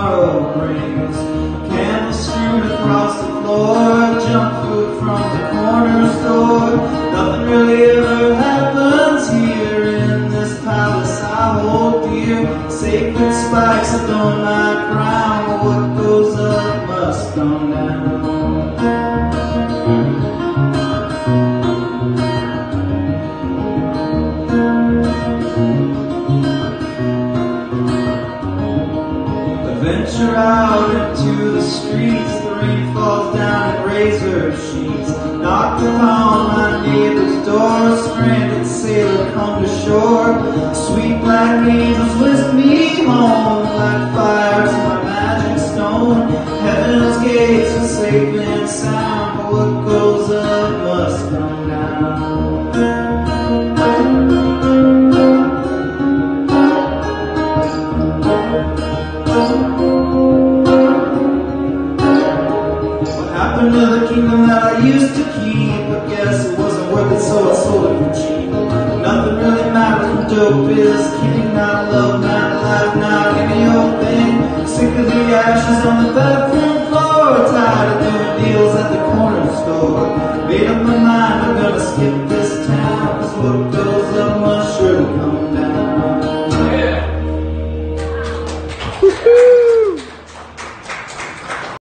tomorrow brings. Candles strewn across the floor, junk food from the corner store. Nothing really ever happens here in this palace I hold dear. Sacred spikes adorn my crown. What goes up must come down. venture out into the streets. The rain falls down in razor sheets. Knocked upon my neighbor's door. Stranded sailor come to shore. Sweet black angels whisk me home. Like fires my magic stone. Heaven's gates are safe and sound. But what goes up must come. Up another kingdom that I used to keep But guess it wasn't worth it so I sold it for cheap. Nothing really matters when dope is king Not love, not life, not any old thing. Sick of the ashes on the bathroom floor. Tired of doing deals at the corner store. Made up my mind I'm gonna skip this town. Cause what goes up must surely come down. Yeah.